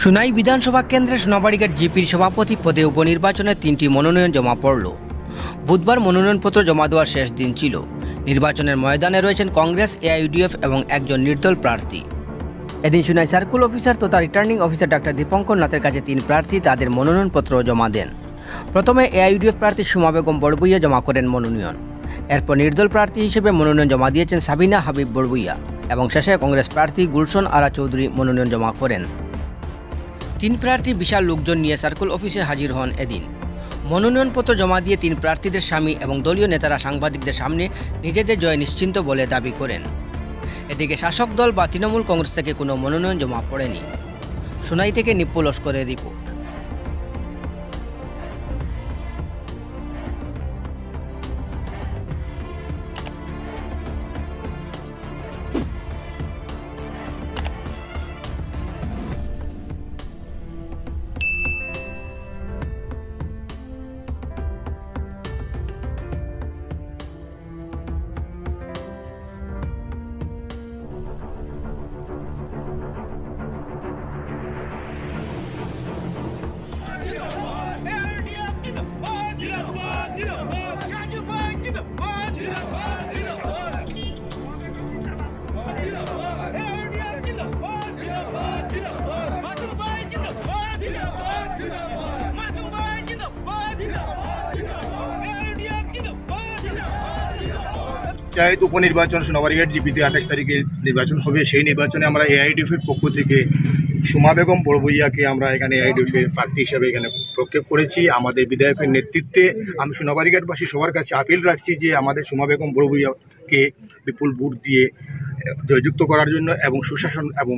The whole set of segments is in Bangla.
সুনাই বিধানসভা কেন্দ্রের সোনাবাড়িঘাট জিপির সভাপতি পদে উপনির্বাচনে তিনটি মনোনয়ন জমা পড়ল। বুধবার মনোনয়নপত্র জমা দেওয়ার শেষ দিন ছিল। নির্বাচনের ময়দানে রয়েছেন কংগ্রেস এআইইউডিএফ এবং একজন নির্দল প্রার্থী। এদিন সুনাই সার্কুল অফিসার তথা রিটার্নিং অফিসার ডাক্তার দীপঙ্কর নাথের কাছে তিন প্রার্থী তাদের মনোনয়নপত্র জমা দেন। প্রথমে এআইইউডিএফ প্রার্থী সুমা বেগম বড়বুইয়া জমা করেন মনোনয়ন। এরপর নির্দল প্রার্থী হিসেবে মনোনয়ন জমা দিয়েছেন সাবিনা হাবিব বড়বুইয়া। এবং শেষে কংগ্রেস প্রার্থী গুলশন আরা চৌধুরী মনোনয়ন জমা করেন। তিন প্রার্থী বিশাল লোকজন নিয়ে সার্কুল অফিসে হাজির হন এদিন। মনোনয়নপত্র জমা দিয়ে তিন প্রার্থীদের স্বামী এবং দলীয় নেতারা সাংবাদিকদের সামনে নিজেদের জয় নিশ্চিন্ত বলে দাবি করেন। এদিকে শাসক দল বা তৃণমূল কংগ্রেস থেকে কোনো মনোনয়ন জমা পড়েনি। সোনাই থেকে নিপ্পু লস্করের রিপোর্ট। পঞ্চায়েত উপনির্বাচন সোনাবাড়িঘাট জিপিতে আঠাশ তারিখে নির্বাচন হবে, সেই নির্বাচনে আমরা এআইডিএফের পক্ষ থেকে সুমা বেগম বড়বইয়াকে আমরা এখানে এআইডিএফের প্রার্থী হিসাবে এখানে প্রক্ষেপ করেছি। আমাদের বিধায়কের নেতৃত্বে আমি সোনাবাড়িঘাটবাসী সবার কাছে আপিল রাখছি যে আমাদের সুমা বেগম বড়বইয়াকে বিপুল ভোট দিয়ে জয়যুক্ত করার জন্য এবং সুশাসন এবং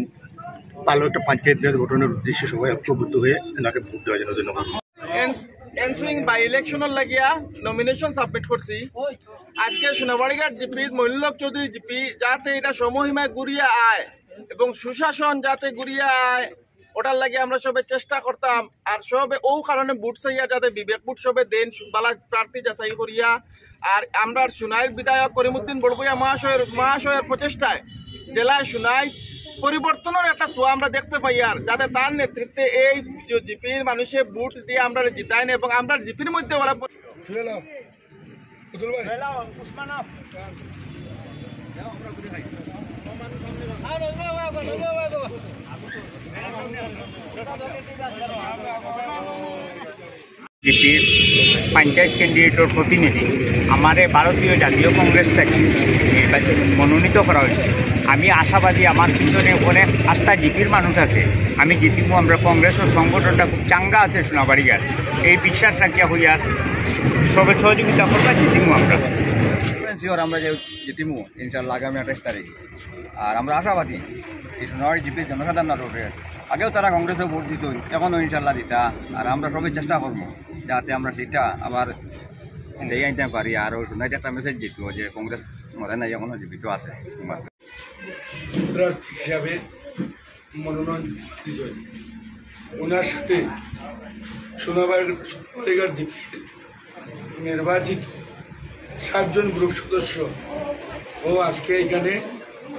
ভালো একটা পঞ্চায়েত রাজ গঠনের উদ্দেশ্যে সবাই ঐক্যবদ্ধ হয়ে এনাকে ভোট দেওয়ার জন্য ধন্যবাদ। এনসুইং বাই ইলেকশনের লাগিয়া নমিনেশন সাবমিট করছি আজকে সোনাবাড়িঘাট জিপি মহিলক চৌধুরী জিপি, যাতে এটা সমহিমায় গুড়িয়ে আয় এবং সুশাসন যাতে গুড়িয়ে আয় ওটার লাগে আমরা সবে চেষ্টা করতাম। আর সবে ও কারণে বুট চাইয়া যাতে বিবেক বুট সবে দেন, বালা প্রার্থী যাচাই করিয়া। আর আমরা সুনাইয়ের বিধায়ক করিমুদ্দিন বড়বইয়া মহাশয়ের মহাশয়ের প্রচেষ্টায় জেলায় সুনাই পরিবর্তনের একটা ছোঁয়া আমরা দেখতে পাই আর যাতে তার নেতৃত্বে এই জিপির মানুষে বুট দিয়ে আমরা জিতাই না এবং আমরা জিপির মধ্যে ওরা জিপির পঞ্চায়েত ক্যান্ডিডেটের প্রতিনিধি আমারে ভারতীয় জাতীয় কংগ্রেস থেকে নির্বাচন মনোনীত করা হয়েছে। আমি আশাবাদী আমার পিছনে অনেক আস্থা জিপির মানুষ আছে। আমি জিতিমু আমরা কংগ্রেসের সংগঠনটা খুব চাঙ্গা আছে সোনাবাড়িয়ার। এই বিশ্বাস রাখিয়া হইয়া সবে সহযোগিতা করবা জিতিমু আমরা। শিওর আমরা যে জিতিমু ইনশাল্লাহ আগামী আঠাশ তারিখ। আর আমরা আশাবাদী এই সোনাবাড়ি জিপির জনসাধারণ আগেও তারা কংগ্রেসে ভোট দিছে এখনও ইনশাল্লাহ দিতা। আর আমরা সবাই চেষ্টা করব। যাতে আমরা সেটা আবার দিয়ে আনতে পারি। আর সোনাইতে একটা মেসেজ দিত যে কংগ্রেস মনে নাই এখনও জীবিত আছে। হিসাবে মনোনয়ন দিয়েছেন। ওনার সাথে সোনাবাড়িঘাট জিপির নির্বাচিত সাতজন গ্রুপ সদস্য ও আজকে এখানে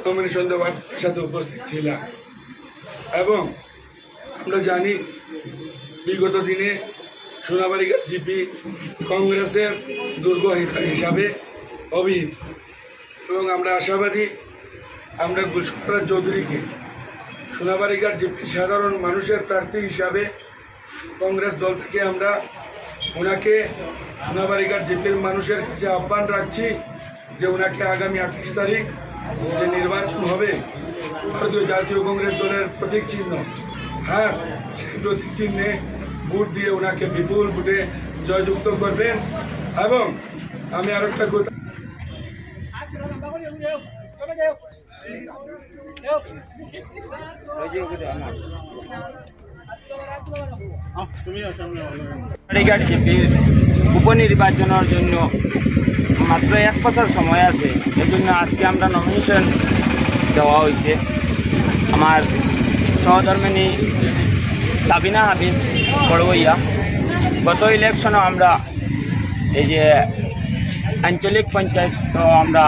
নমিনেশন দেওয়ার সাথে উপস্থিত ছিলাম। এবং আমরা জানি বিগত দিনে সোনাবাড়িঘাট জিপি কংগ্রেসের দুর্গ হিসাবে অভিহিত। এবং আমরা আশাবাদী, আমরা গুলশান চৌধুরীকে সোনাবাড়িঘাট জিপি সাধারণ মানুষের প্রার্থী হিসাবে কংগ্রেস দল থেকে আমরা ওনাকে সোনাবাড়িঘাট জিপির মানুষের কাছে আহ্বান রাখছি যে ওনাকে আগামী আঠাশ তারিখ যে নির্বাচন হবে, ভারতীয় জাতীয় কংগ্রেস দলের প্রতীক চিহ্ন হ্যাঁ সেই প্রতীক চিহ্নে ভোট দিয়ে ওনাকে বিপুল ভোটে জয়যুক্ত করবেন। এবং আমি আরেকটা কথা সোনাবাড়িঘাট জিপির উপনির্বাচনের জন্য মাত্র এক বছর সময় আছে। এই জন্য আজকে আমরা নমিনেশন দেওয়া হয়েছে। আমার সহধর্মিনী সাবিনা হাবিব বড়বইয়া গত ইলেকশনও আমরা এই যে আঞ্চলিক পঞ্চায়েত আমরা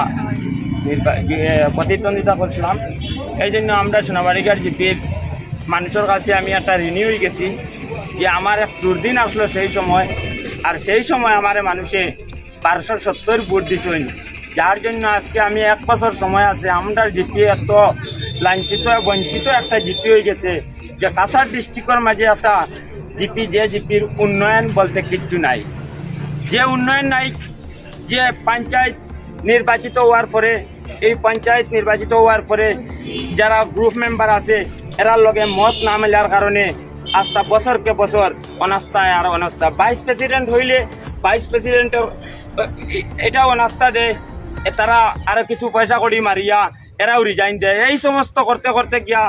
প্রতিদ্বন্দ্বিতা করছিলাম। এই জন্য আমরা সোনাবাড়িঘাট জিপির মানুষের কাছে আমি একটা ঋণী গেছি, যে আমার এক দুর্দিন আসলো সেই সময়, আর সেই সময় আমার মানুষে বারোশো সত্তর ভোট দিছেন। যার জন্য আজকে আমি এক বছর সময় আছে, আমরা জিপি এত লাঞ্ছিত, বঞ্চিত একটা জিপি হয়ে গেছে। যে কাছাড় ডিস্ট্রিক্টের মাঝে একটা জিপি, যে জিপির উন্নয়ন বলতে কিচ্ছু নাই। যে উন্নয়ন নাই, যে পঞ্চায়েত নির্বাচিত হওয়ার পরে, এই পঞ্চায়েত নির্বাচিত হওয়ার পরে যারা গ্রুপ মেম্বার আছে, এরার লগে মত না মেলার কারণে আস্থা বছরকে বছর অনাস্থায় আর অনাস্থা ভাইস প্রেসিডেন্ট হইলে ভাইস প্রেসিডেন্টের এটা অনাস্থা দেয়। তারা আরও কিছু পয়সা করি মারিয়া এরাও রিজাইন দেয়। এই সমস্ত করতে করতে গিয়া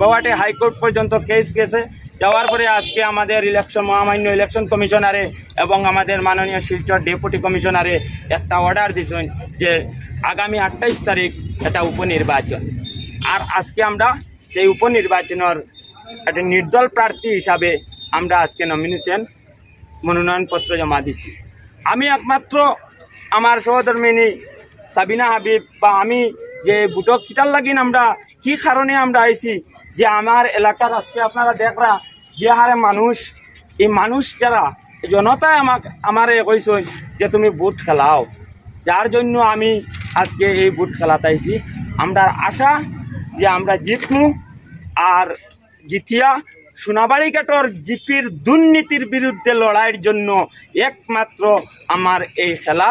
গুয়াহাটি হাইকোর্ট পর্যন্ত কেস গেছে। যাওয়ার পরে আজকে আমাদের ইলেকশন মহামান্য ইলেকশন কমিশনারে এবং আমাদের মাননীয় শিলচর ডেপুটি কমিশনারে একটা অর্ডার দিছেন যে আগামী আঠাইশ তারিখ এটা উপনির্বাচন। আর আজকে আমরা সেই উপনির্বাচনের একটা নির্দল প্রার্থী হিসাবে আমরা আজকে নমিনেশন মনোনয়নপত্র জমা দিছি। আমি একমাত্র আমার সহধর্মিনী সাবিনা হাবিব বা আমি যে বুটক খিতার লাগিন আমরা, কি কারণে আমরা আইছি? যে আমার এলাকার আজকে আপনারা দেখরা, যে হারে মানুষ, এই মানুষ যারা জনতায় আমাক, আমারে কইসই যে তুমি বুট খেলাও। যার জন্য আমি আজকে এই বুট খেলাতাইছি আমরা আশা যে আমরা জিতমু আর জিতিয়া সোনাবাড়ি ঘাটর জিপির দুর্নীতির বিরুদ্ধে লড়াইয়ের জন্য একমাত্র আমার এই খেলা।